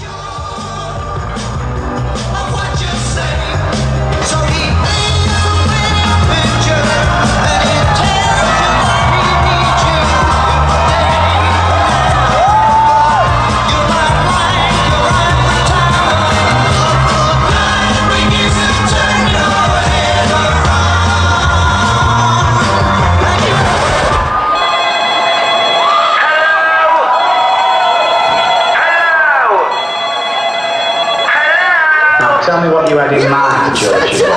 I said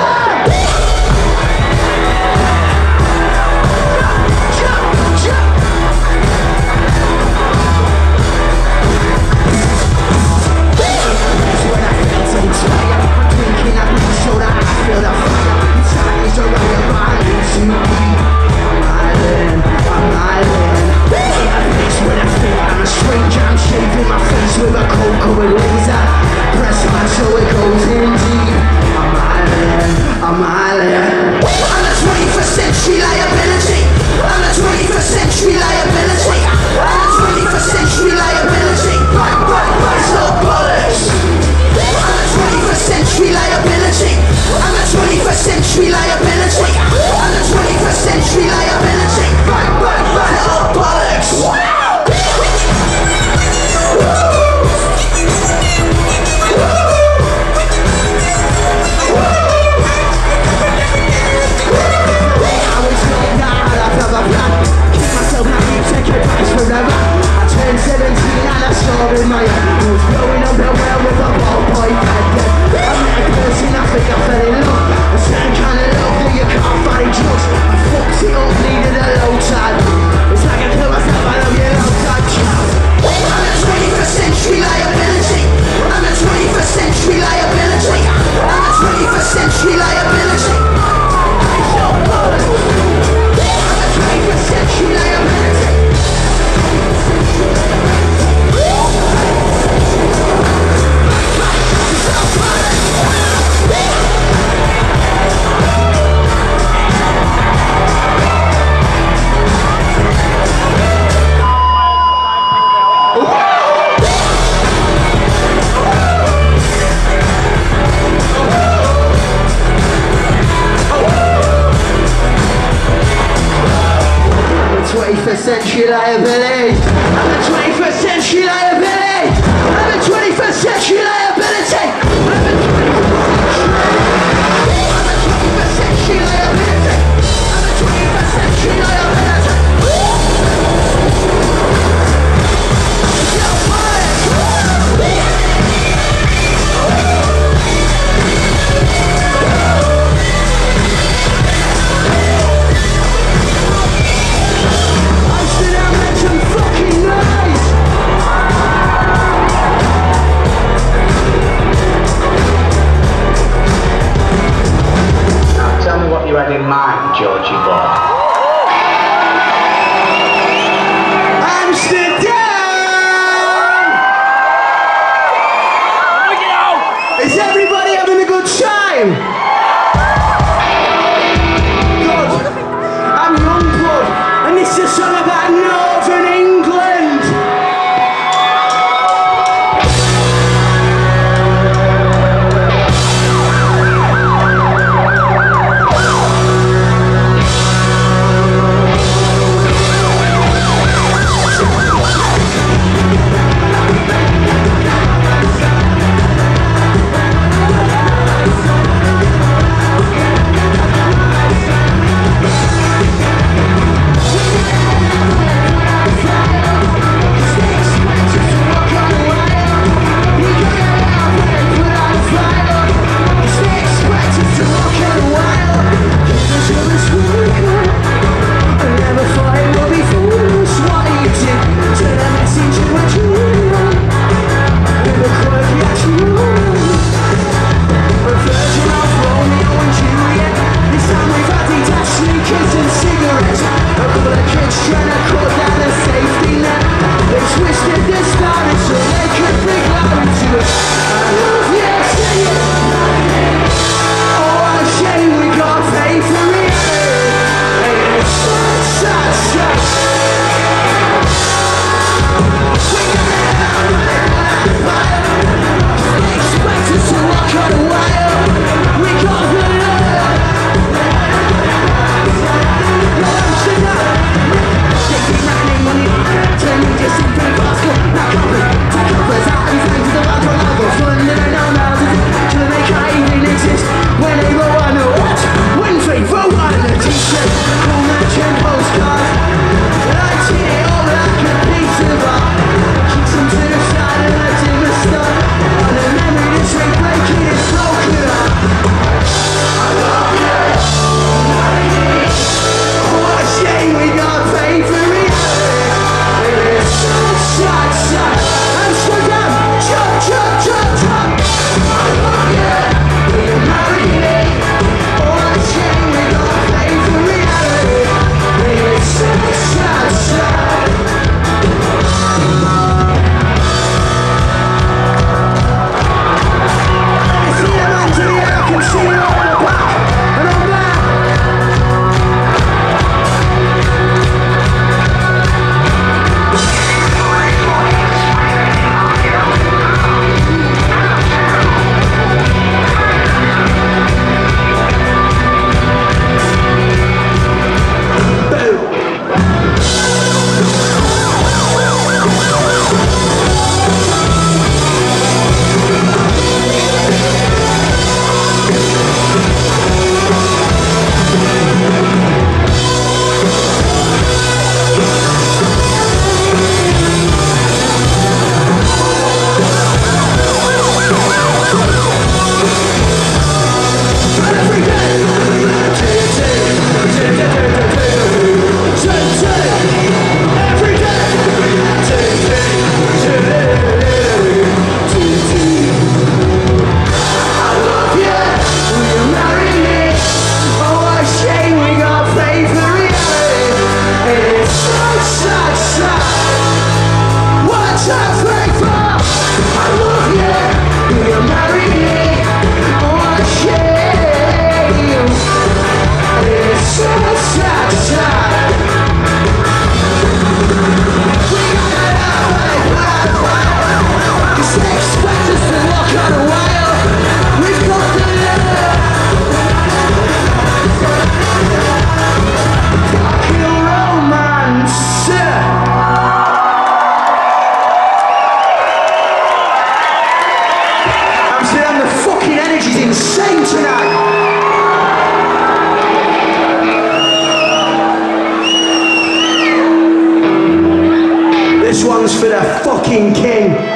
King King.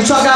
你抓。